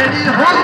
ready, hold